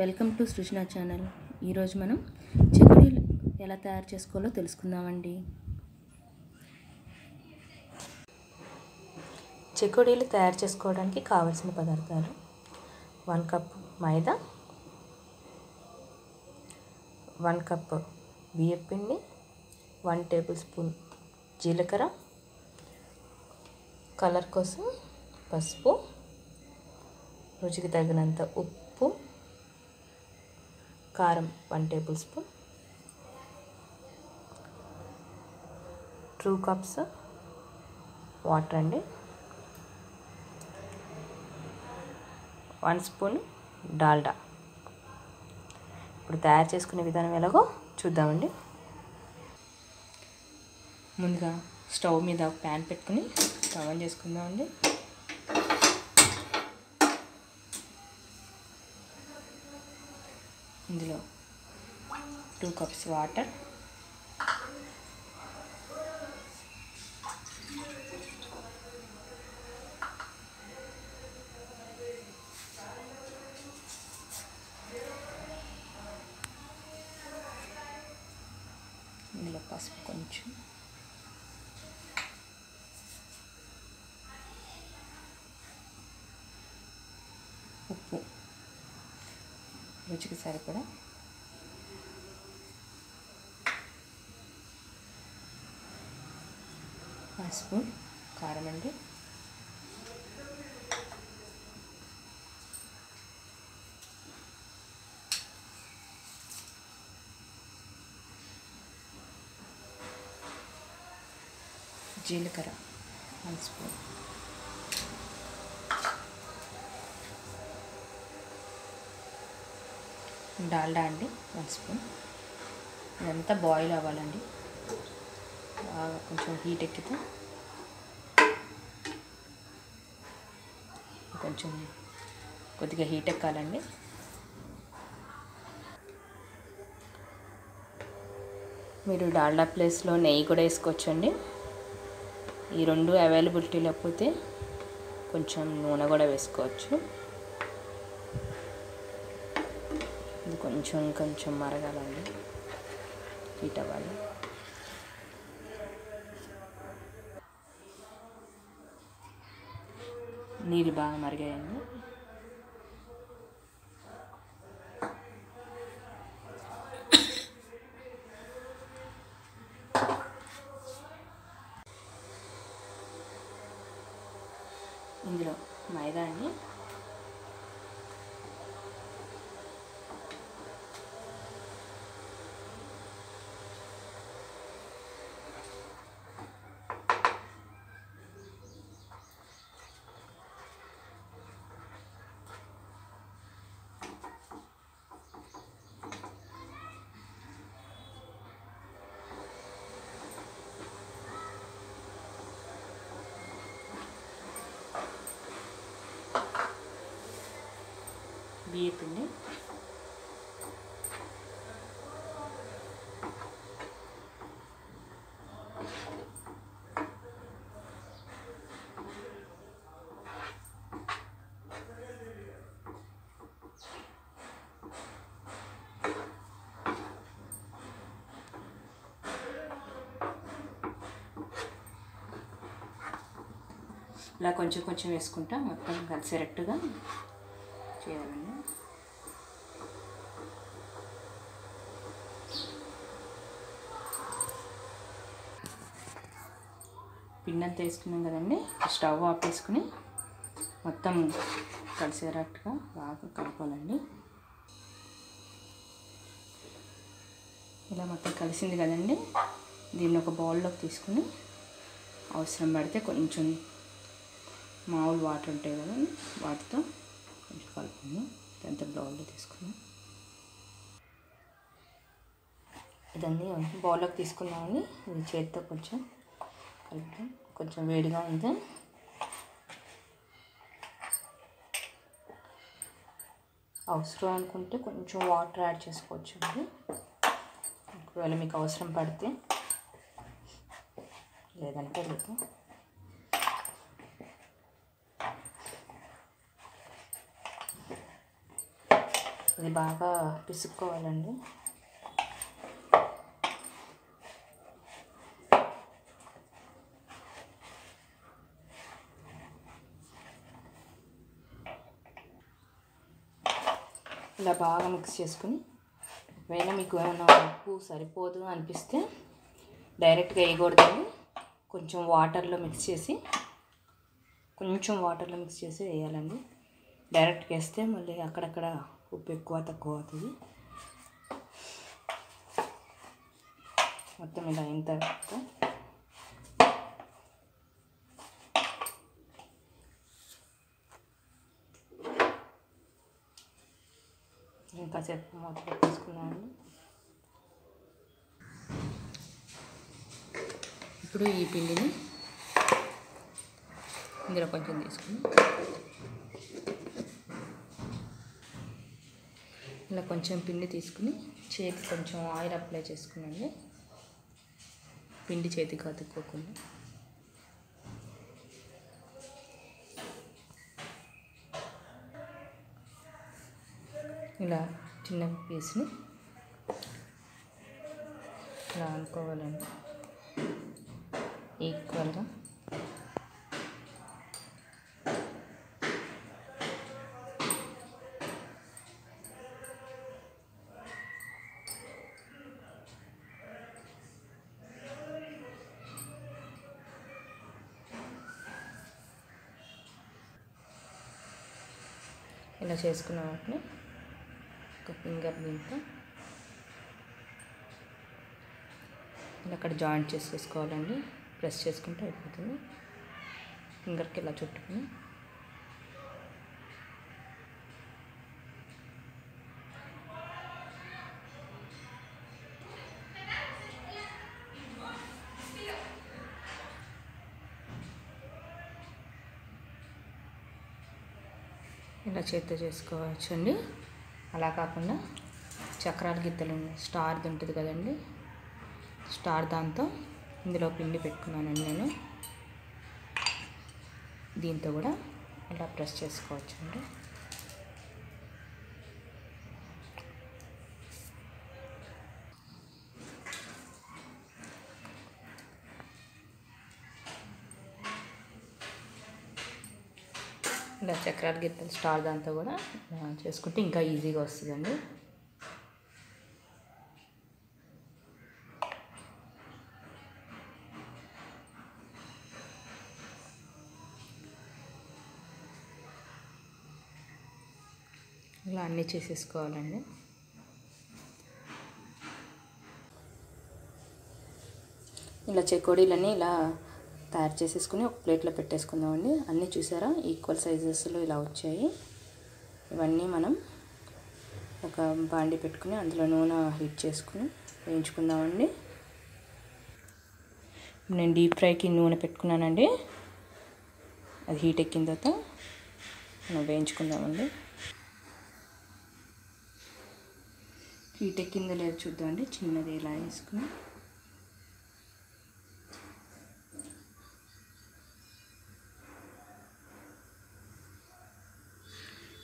Welcome to Srujana channel. ఈరోజు మనం చిక్కుడీలు ఎలా తయారు చేసుకోవాలో తెలుసుకుందామండి. చెకోడీలు తయారు చేసుకోవడానికి కావలసిన పదార్థాలు one cup maida one cup బియ్యపిండి వన్ టేబుల్ స్పూన్ జీలకర్ర కలర్ కోసం పసుపు రుచికి తగినంత ఉప్పు కారం one tablespoon. Two cups water అండి. One spoon Dalda. ఇప్పుడు తయారు చేసుకునే విధానం ఎలాగో చూద్దామండి. ముందుగా స్టవ్ మీద ప్యాన్ పెట్టుకుని కవన్ చేసుకుందామండి. ఇందులో టూ కప్స్ వాటర్ ఇందులో పసుపు కొంచెం ఉప్పు రుచికి సరిపడా పసుపు కారం అండి. జీలకర్ర వన్ స్పూన్. డాల్డా అండి వన్ స్పూన్. ఇదంతా బాయిల్ అవ్వాలండి. బాగా కొంచెం హీట్ ఎక్కితే కొంచెం కొద్దిగా హీట్ ఎక్కాలండి. మీరు డాల్డా ప్లేస్లో నెయ్యి కూడా వేసుకోవచ్చండి. ఈ రెండు అవైలబిలిటీ లేకపోతే కొంచెం నూనె కూడా వేసుకోవచ్చు ఇది కొంచెం కొంచెం మరగాలండి. హీట్ అవ్వాలి నీళ్ళు బాగా మరిగాయండి ఇందులో మైదా అండి బియ్యపిండి. ఇలా కొంచెం కొంచెం వేసుకుంటా మొత్తం కలిసేటట్టుగా చేయాలండి. పిండి వేసుకున్నాం కదండి. స్టవ్ ఆపేసుకుని మొత్తం కలిసేటట్టుగా బాగా కలపాలండి. ఇలా మొత్తం కలిసింది కదండి. దీన్ని ఒక బౌల్లోకి తీసుకుని అవసరం పడితే కొంచెం మామూలు వాటర్ ఉంటాయి కదండి వాటితో కొంచెం కలుపుకుందాం ఎంత బౌల్లో తీసుకున్నాం. ఇదన్నీ బౌల్లోకి తీసుకున్నామని ఇది చేతితో కొంచెం కలుపుతాం. కొంచెం వేడిగా ఉంది అవసరం అనుకుంటే కొంచెం వాటర్ యాడ్ చేసుకోవచ్చు అండి ఒకవేళ మీకు అవసరం పడితే లేదంటే లేదు. అది బాగా పిసుక్కోవాలండి. ఇలా బాగా మిక్స్ చేసుకుని ఒకవేళ మీకు ఏమైనా ఉప్పు సరిపోదు అనిపిస్తే డైరెక్ట్గా వేయకూడదండి. కొంచెం వాటర్లో మిక్స్ చేసి కొంచెం వాటర్లో మిక్స్ చేసి వేయాలండి. డైరెక్ట్గా వేస్తే మళ్ళీ అక్కడక్కడ ఉప్పు ఎక్కువ తక్కువ అవుతుంది మొత్తం ఇలా అయిన తర్వాత ఇంకాసేపు మూత పెట్టేసుకున్నాను. ఇప్పుడు ఈ పిండిని ఇందులో కొంచెం తీసుకుని ఇలా కొంచెం పిండి తీసుకుని చేతికి కొంచెం ఆయిల్ అప్లై చేసుకునండి పిండి చేతికి అతుక్కోకుండా. ఇలా చిన్న పీస్ని ఇలా అనుకోవాలండి. ఈక్వల్గా ఇలా చేసుకున్న వాటిని. ఒక ఫింగర్ దీంతో ఇలా అక్కడ జాయింట్ చేసేసుకోవాలండి. ప్రెస్ చేసుకుంటే అయిపోతుంది. ఫింగర్కి ఇలా చుట్టుకుని. ఇలా చేత్తో చేసుకోవచ్చండి. అలా కాకుండా చక్రాల గిద్దలు స్టార్ది ఉంటుంది కదండి. స్టార్ దాంతో ఇందులో పిండి పెట్టుకున్నానండి నేను. దీంతో కూడా ఇలా ప్రెస్ చేసుకోవచ్చు ఇలా చక్రాలు గిత్తలు స్టార్ దాంతో కూడా చేసుకుంటే ఇంకా ఈజీగా వస్తుందండి. ఇలా అన్నీ చేసేసుకోవాలండి. ఇలా చెకోడీలన్నీ ఇలా తయారు చేసేసుకుని ఒక ప్లేట్లో పెట్టేసుకుందామండి. అన్నీ చూసారా? ఈక్వల్ సైజెస్లో ఇలా వచ్చాయి. ఇవన్నీ మనం ఒక బాండి పెట్టుకుని అందులో నూనె హీట్ చేసుకుని వేయించుకుందామండి. నేను డీప్ ఫ్రైకి నూనె పెట్టుకున్నానండి. అది హీట్ ఎక్కిన తర్వాత మనం వేయించుకుందామండి. హీట్ ఎక్కిందో లేదో చూద్దామండి. చిన్నది ఇలా వేసుకుని.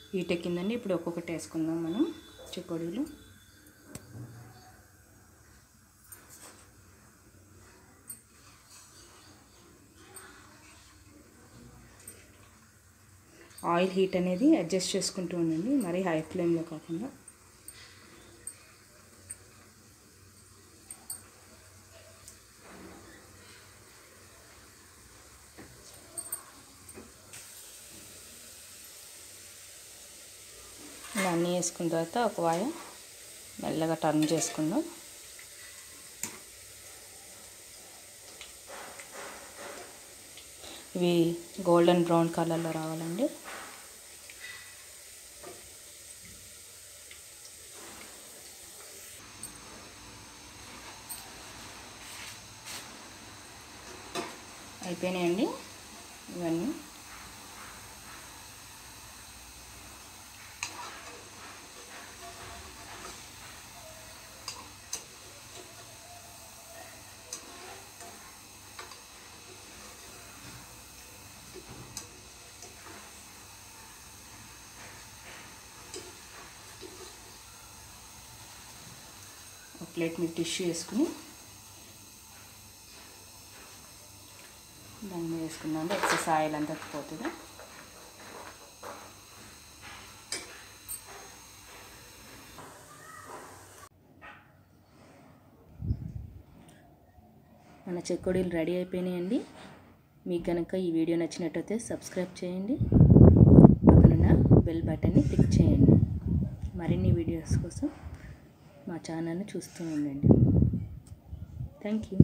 హీట్ ఎక్కిందండి ఇప్పుడు ఒక్కొక్కటి వేసుకుందాం మనం చెకోడీలు ఆయిల్ హీట్ అనేది అడ్జస్ట్ చేసుకుంటూ ఉండండి మరీ హై ఫ్లేమ్లో కాకుండా ఇలా అన్నీ వేసుకున్న తర్వాత ఒక వాయ మెల్లగా టర్న్ చేసుకుందాం. ఇవి గోల్డెన్ బ్రౌన్ కలర్లో రావాలండి. అయిపోయినాయండి ఇవన్నీ. ప్లేట్ మీద టిష్యూ వేసుకుని దాని మీద వేసుకున్నాం ఎక్సెస్ ఆయిల్ అంతా పోతుంది. మన చెకోడీలు రెడీ అయిపోయినాయండి. మీకు కనుక ఈ వీడియో నచ్చినట్టయితే సబ్స్క్రైబ్ చేయండి. పక్కనున్న బెల్ బటన్ని క్లిక్ చేయండి. మరిన్ని వీడియోస్ కోసం మా ఛానల్ని చూస్తూ ఉండండి. Thank you